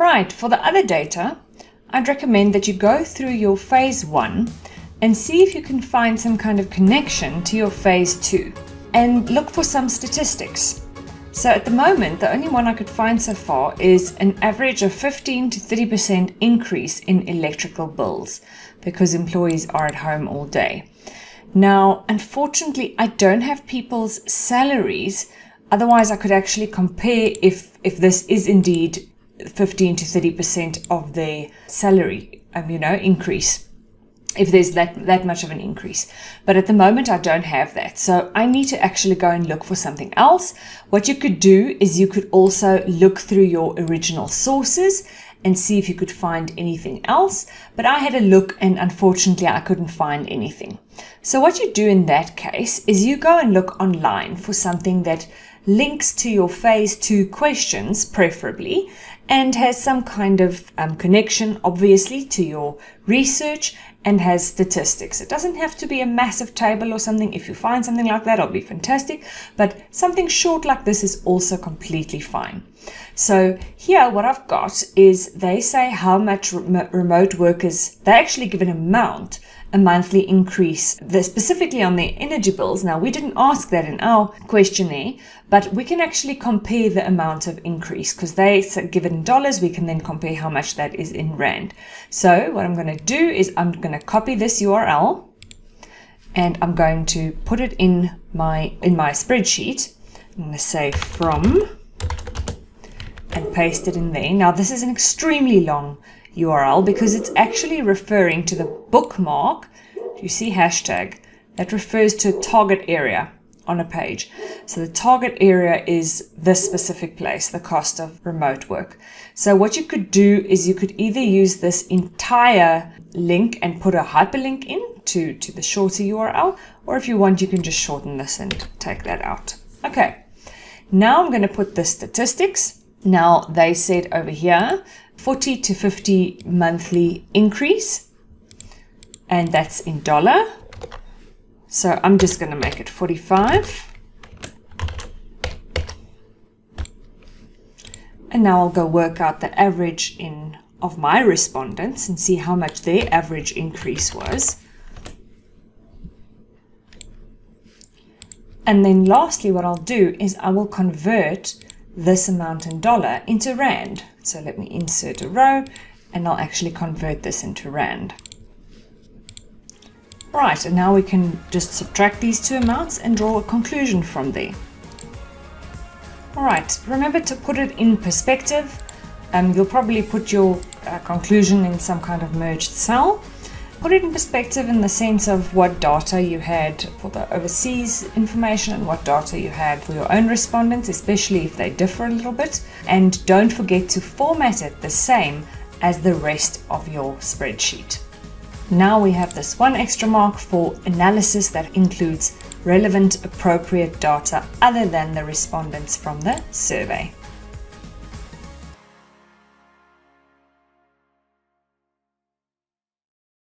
Right, for the other data, I'd recommend that you go through your phase one and see if you can find some kind of connection to your phase two and look for some statistics. So at the moment, the only one I could find so far is an average of 15 to 30% increase in electrical bills because employees are at home all day. Now, unfortunately, I don't have people's salaries. Otherwise, I could actually compare if, if this is indeed 15 to 30% of their salary, um, you know, increase if there's that that much of an increase. But at the moment I don't have that. So I need to actually go and look for something else. What you could do is you could also look through your original sources and see if you could find anything else. But I had a look and unfortunately I couldn't find anything. So what you do in that case is you go and look online for something that links to your phase two questions preferably and has some kind of um, connection obviously to your research and has statistics. It doesn't have to be a massive table or something. If you find something like that, it'll be fantastic. But something short like this is also completely fine. So here what I've got is they say how much remote workers, they actually give an amount a monthly increase, specifically on their energy bills. Now, we didn't ask that in our questionnaire, but we can actually compare the amount of increase because they give it in dollars. We can then compare how much that is in Rand. So what I'm going to do is I'm going to copy this URL and I'm going to put it in my, in my spreadsheet. I'm going to say from and paste it in there. Now, this is an extremely long URL because it's actually referring to the bookmark. You see hashtag that refers to a target area on a page. So the target area is this specific place, the cost of remote work. So what you could do is you could either use this entire link and put a hyperlink in to, to the shorter URL, or if you want, you can just shorten this and take that out. Okay, now I'm going to put the statistics. Now they said over here 40 to 50 monthly increase and that's in dollar so I'm just going to make it 45 and now I'll go work out the average in of my respondents and see how much their average increase was. And then lastly what I'll do is I will convert this amount in dollar into rand. So let me insert a row and I'll actually convert this into Rand. Right, and now we can just subtract these two amounts and draw a conclusion from there. Alright, remember to put it in perspective. Um, you'll probably put your uh, conclusion in some kind of merged cell. Put it in perspective in the sense of what data you had for the overseas information and what data you had for your own respondents, especially if they differ a little bit. And don't forget to format it the same as the rest of your spreadsheet. Now we have this one extra mark for analysis that includes relevant appropriate data other than the respondents from the survey.